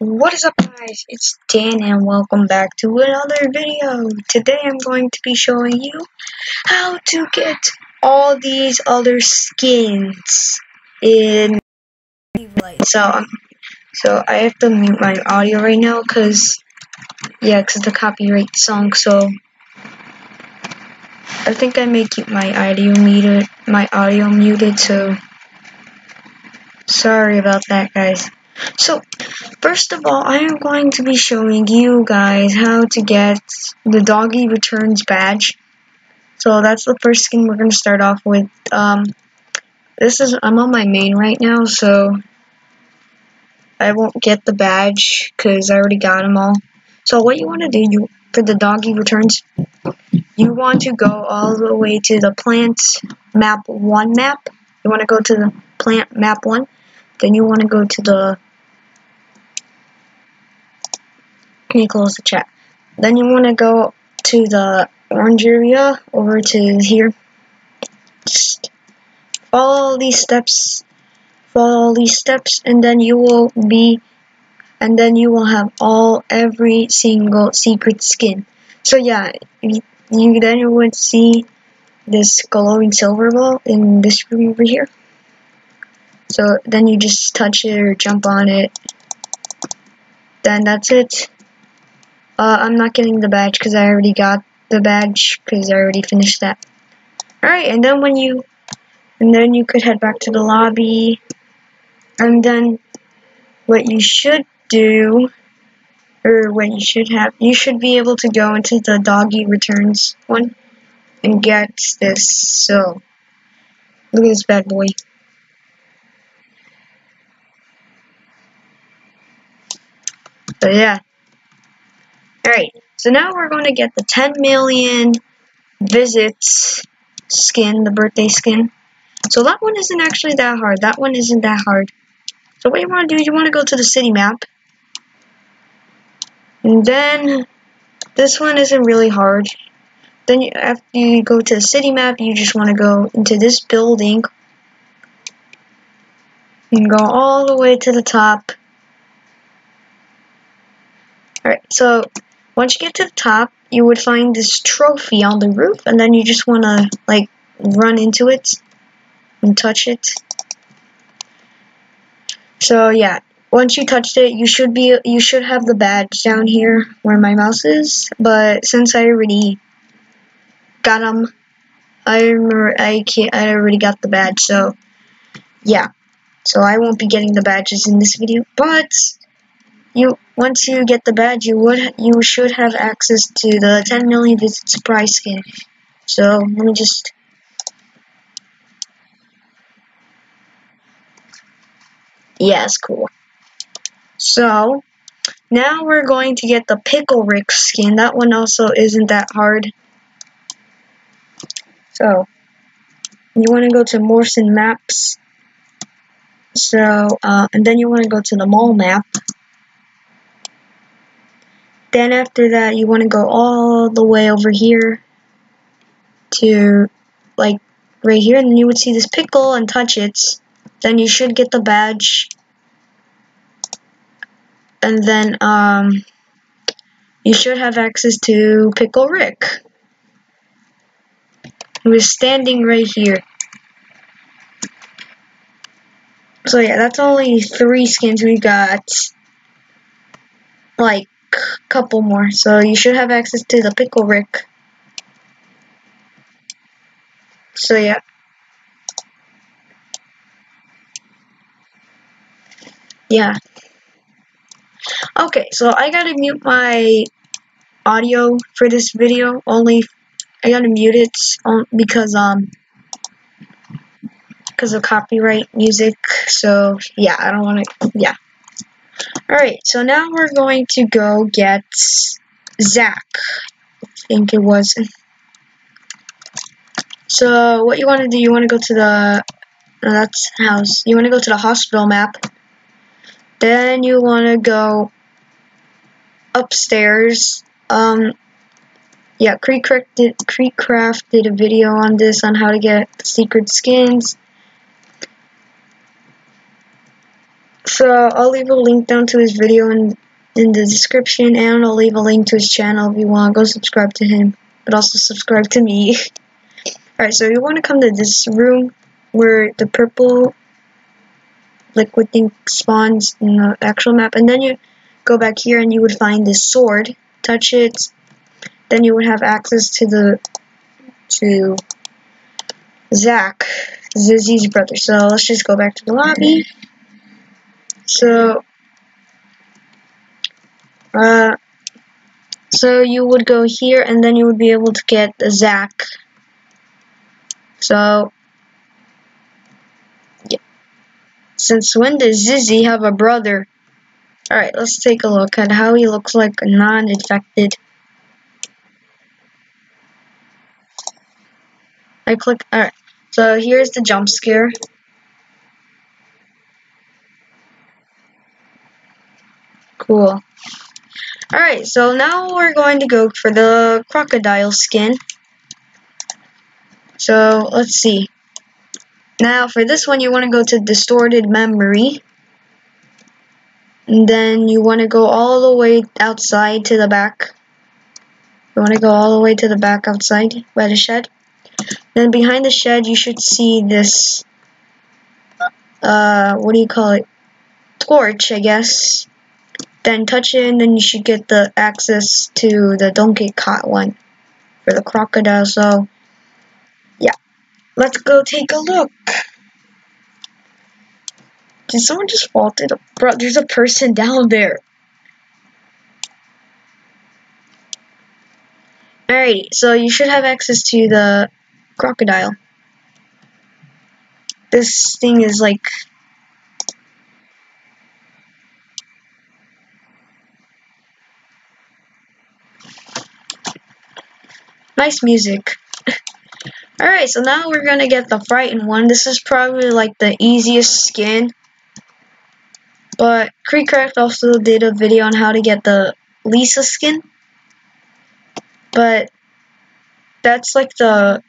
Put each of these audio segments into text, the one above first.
What is up guys, it's Dan and welcome back to another video. Today I'm going to be showing you how to get all these other skins in so um, so I have to mute my audio right now cuz yeah, cuz the copyright song so I think I may keep my audio muted my audio muted so sorry about that guys. So, first of all, I am going to be showing you guys how to get the Doggy Returns badge. So that's the first skin we're going to start off with. Um, this is, I'm on my main right now, so I won't get the badge because I already got them all. So what you want to do, you for the Doggy Returns, you want to go all the way to the plant map 1 map. You want to go to the plant map 1. Then you want to go to the Can you close the chat? Then you want to go to the orange area over to here. Just follow these steps. Follow these steps, and then you will be, and then you will have all every single secret skin. So yeah, you, you then you would see this glowing silver ball in this room over here. So then you just touch it or jump on it. Then that's it. Uh, I'm not getting the badge because I already got the badge because I already finished that. Alright, and then when you, and then you could head back to the lobby, and then what you should do, or what you should have, you should be able to go into the doggy returns one and get this. So, look at this bad boy. So yeah. Alright, so now we're going to get the 10 million visits skin, the birthday skin. So that one isn't actually that hard. That one isn't that hard. So what you want to do you want to go to the city map. And then this one isn't really hard. Then you, after you go to the city map, you just want to go into this building. And go all the way to the top. Alright, so once you get to the top, you would find this trophy on the roof, and then you just want to, like, run into it and touch it. So, yeah, once you touched it, you should be, you should have the badge down here where my mouse is, but since I already got them, I remember, I can't, I already got the badge, so, yeah. So I won't be getting the badges in this video, but you once you get the badge, you would you should have access to the 10 million visit surprise skin. So let me just. Yeah, it's cool. So now we're going to get the Pickle Rick skin. That one also isn't that hard. So you want to go to Morrison Maps. So uh, and then you want to go to the mall map. Then after that, you want to go all the way over here to like right here, and then you would see this pickle and touch it. Then you should get the badge. And then um, you should have access to Pickle Rick. Was standing right here. So yeah, that's only three skins we got. Like, couple more. So you should have access to the Pickle Rick. So yeah. Yeah. Okay, so I gotta mute my audio for this video. Only I gotta mute it because um because of copyright music. So yeah, I don't want to. Yeah. Alright, so now we're going to go get Zach. I think it was. So, what you want to do, you want to go to the, no, that's house. You want to go to the hospital map. Then you want to go upstairs. Um, yeah, KreekCraft did, did a video on this, on how to get secret skins. So I'll leave a link down to his video in in the description, and I'll leave a link to his channel if you want. Go subscribe to him, but also subscribe to me. Alright, so you want to come to this room where the purple liquid thing spawns in the actual map, and then you go back here and you would find this sword. Touch it, then you would have access to the to Zach, Zizzy's brother. So let's just go back to the lobby. So, uh, so you would go here, and then you would be able to get Zach. So, yeah. Since when does Zizzy have a brother? Alright, let's take a look at how he looks like a non-infected. I click, alright. So here's the jump scare. Cool. Alright, so now we're going to go for the crocodile skin. So, let's see. Now, for this one, you want to go to Distorted Memory. And then you want to go all the way outside to the back. You want to go all the way to the back outside by the shed. Then behind the shed, you should see this, uh, what do you call it? Torch, I guess. Then touch it, and then you should get the access to the don't get caught one for the crocodile. So, yeah. Let's go take a look. Did someone just fall through the... Bro, there's a person down there. Alrighty, so you should have access to the crocodile. This thing is like nice music. Alright, so now we're gonna get the frightened one. This is probably like the easiest skin. But KreekCraft also did a video on how to get the Lisa skin. But that's like the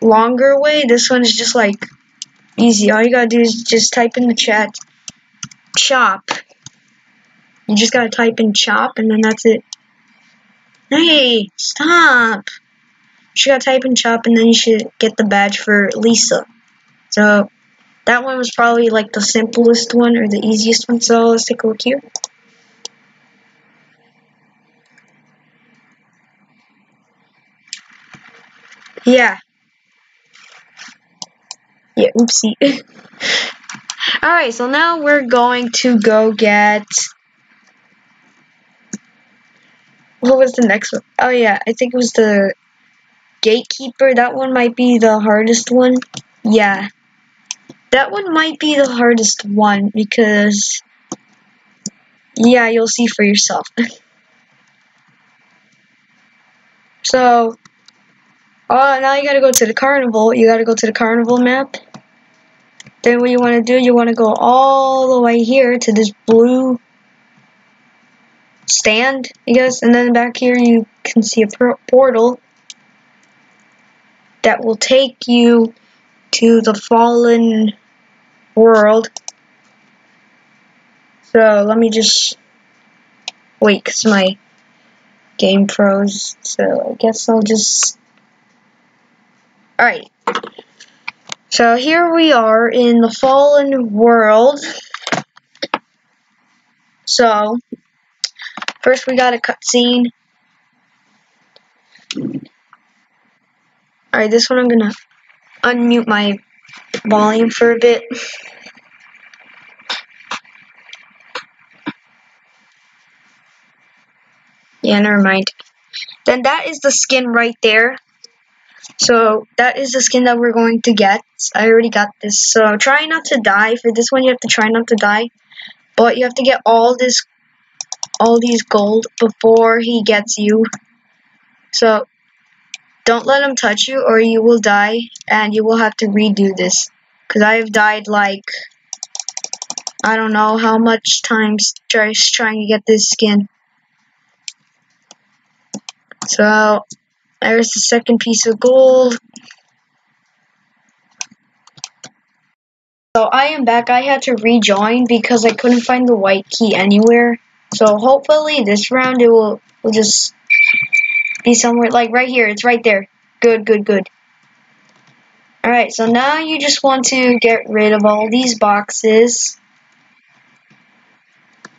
longer way. This one is just like easy. All you gotta do is just type in the chat chop. You just gotta type in chop and then that's it. Hey, stop! You gotta type in chop and then you should get the badge for Lisa. So that one was probably like the simplest one or the easiest one. So let's take a look here. Yeah, yeah, oopsie. Alright, so now we're going to go get... What was the next one? Oh yeah, I think it was the Gatekeeper. That one might be the hardest one. Yeah. That one might be the hardest one because... Yeah, you'll see for yourself. so, uh, now you gotta go to the carnival. You gotta go to the carnival map. Then what you want to do, you want to go all the way here to this blue stand, I guess, and then back here you can see a portal that will take you to the fallen world. So let me just wait, cause my game froze. So I guess I'll just. Alright. So here we are in the fallen world. So, first we got a cutscene. Alright, this one I'm gonna unmute my volume for a bit. Yeah, never mind. Then that is the skin right there. So that is the skin that we're going to get. I already got this. So try not to die. For this one, you have to try not to die. But you have to get all this, all these gold before he gets you. So don't let him touch you or you will die and you will have to redo this. Because I've died like, I don't know how much times just trying to get this skin. So there's the second piece of gold. So I am back. I had to rejoin because I couldn't find the white key anywhere. So hopefully this round it will, will just be somewhere like right here. It's right there. Good, good, good. Alright, so now you just want to get rid of all these boxes.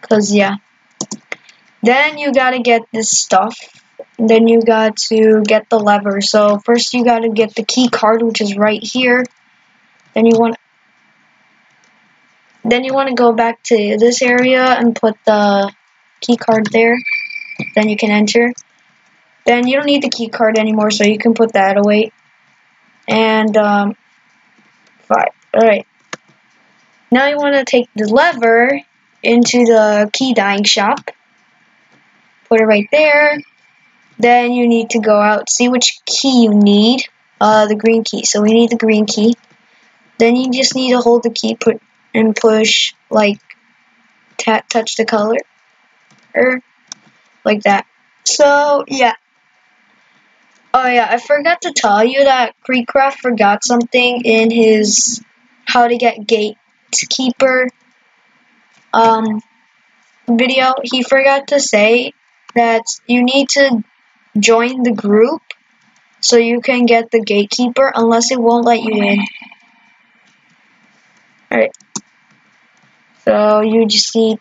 Cause yeah. Then you gotta get this stuff. Then you got to get the lever. So first you gotta get the key card, which is right here. Then you want then you want to go back to this area and put the key card there. Then you can enter. Then you don't need the key card anymore, so you can put that away. And um, five. All right. Now you want to take the lever into the key dyeing shop. Put it right there. Then you need to go out, see which key you need. Uh, the green key. So we need the green key. Then you just need to hold the key, put and push like touch the color, or like that. So yeah. Oh yeah, I forgot to tell you that KreekCraft forgot something in his how to get gatekeeper um video. He forgot to say that you need to join the group so you can get the gatekeeper unless it won't let you in. Alright. So you just need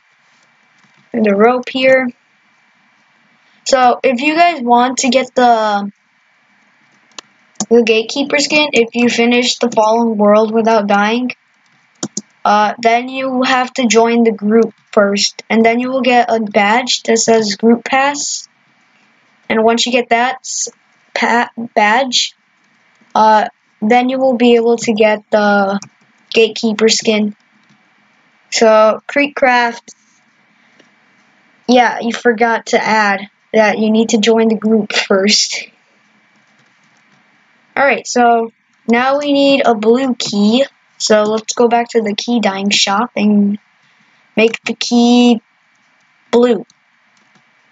the rope here. So if you guys want to get the the gatekeeper skin, if you finish the fallen world without dying, uh, then you have to join the group first, and then you will get a badge that says group pass. And once you get that badge, uh, then you will be able to get the gatekeeper skin. So KreekCraft, yeah, you forgot to add that you need to join the group first. Alright, so now we need a blue key. So let's go back to the key dyeing shop and make the key blue.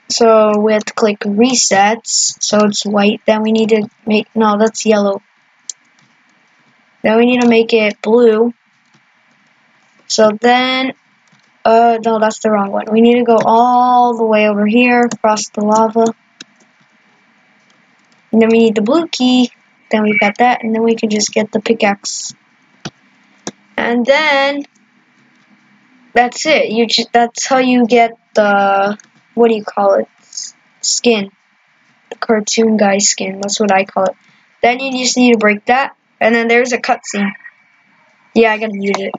So we have to click resets, so it's white. Then we need to make, no, that's yellow. Then we need to make it blue. So then, uh, no, that's the wrong one. We need to go all the way over here, across the lava. And then we need the blue key. Then we've got that, and then we can just get the pickaxe. And then, that's it. You just, that's how you get the, what do you call it? Skin. The cartoon guy skin. That's what I call it. Then you just need to break that and then there's a cutscene. Yeah, I gotta mute it.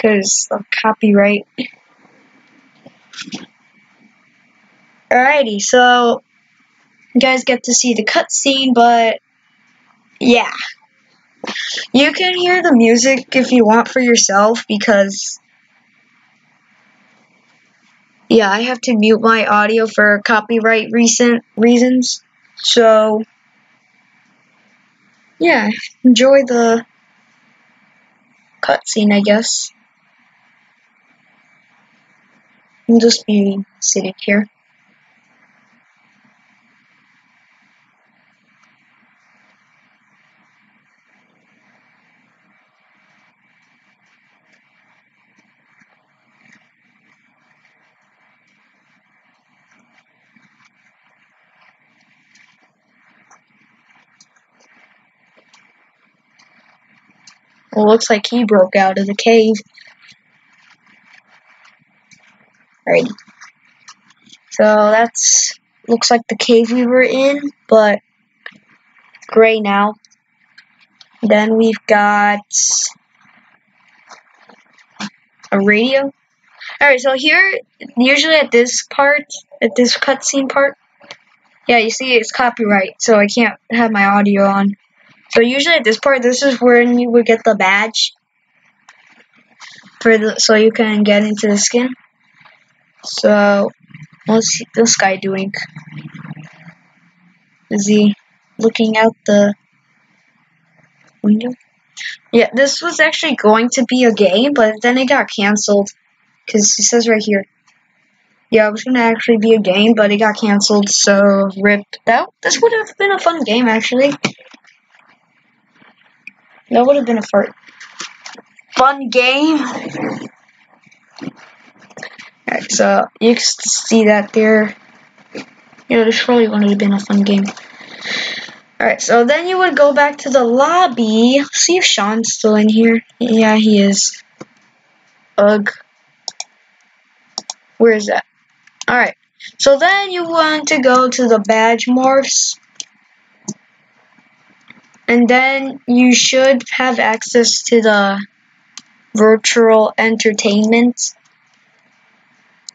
Because of copyright. Alrighty, so you guys get to see the cutscene, but yeah. You can hear the music if you want for yourself because yeah, I have to mute my audio for copyright recent reasons. So yeah, enjoy the cutscene, I guess. I'll just be sitting here. Well, looks like he broke out of the cave. Alrighty. So that's looks like the cave we were in, but gray now. Then we've got a radio. Alright, so here, usually at this part, at this cutscene part, yeah, you see it's copyright, so I can't have my audio on. So usually at this part, this is when you would get the badge for the so you can get into the skin. So what's this guy doing? Is he looking out the window? Yeah, this was actually going to be a game, but then it got canceled because it says right here. Yeah, it was gonna actually be a game, but it got canceled. So rip. That this would have been a fun game actually. That would have been a fart. fun game. So you can see that there. You know, this probably wouldn't have been a fun game. Alright, so then you would go back to the lobby. See if Sean's still in here. Yeah, he is. Ugh. Where is that? Alright. So then you want to go to the badge morphs. And then you should have access to the virtual entertainment.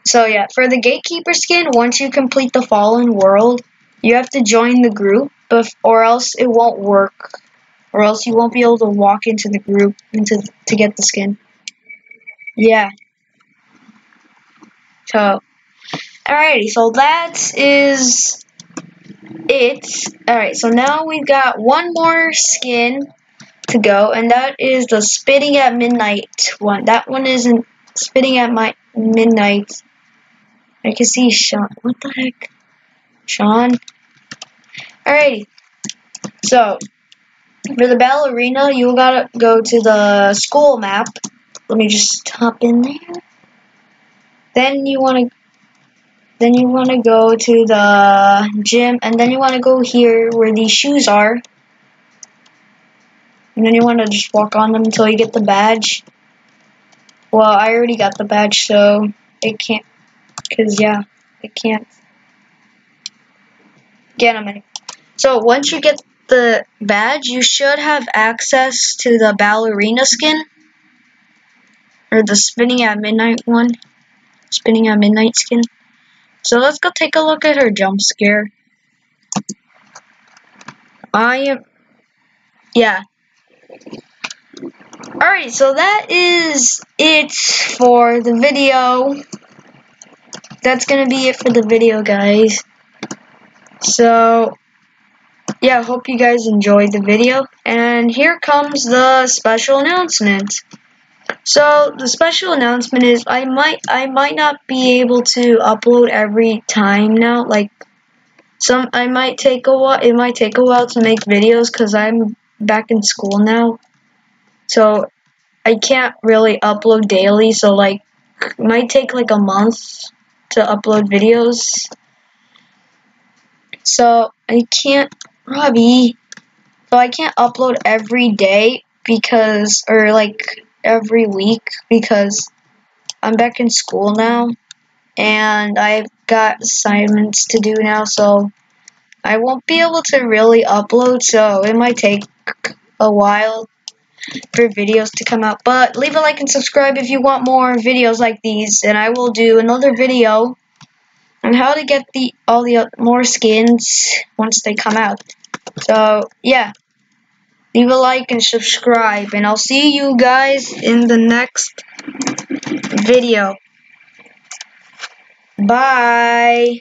So yeah, for the gatekeeper skin, once you complete the fallen world, you have to join the group, or else it won't work. Or else you won't be able to walk into the group into to get the skin. Yeah. So Alrighty, so that is it. Alright, so now we've got one more skin to go, and that is the Spinning at Midnight one. That one isn't Spitting at my Midnight. I can see Sean. What the heck? Sean? Alrighty. So, for the ballerina, you gotta go to the school map. Let me just hop in there. Then you wanna then you want to go to the gym, and then you want to go here where these shoes are. And then you want to just walk on them until you get the badge. Well, I already got the badge, so it can't, because, yeah, it can't get them anymore. So, once you get the badge, you should have access to the ballerina skin. Or the spinning at midnight one. Spinning at midnight skin. So let's go take a look at her jump scare. I am, yeah. Alright, so that is it for the video. That's gonna be it for the video, guys. So, yeah, hope you guys enjoyed the video. And here comes the special announcement. So the special announcement is I might I might not be able to upload every time now. Like some I might take a while. It might take a while to make videos because I'm back in school now. So I can't really upload daily. So like might take like a month to upload videos. So I can't Robbie. So I can't upload every day because or like every week because I'm back in school now and I've got assignments to do now, so I won't be able to really upload, so it might take a while for videos to come out. But leave a like and subscribe if you want more videos like these, and I will do another video on how to get the all the uh, more skins once they come out. So, yeah. Leave a like and subscribe, and I'll see you guys in the next video. Bye.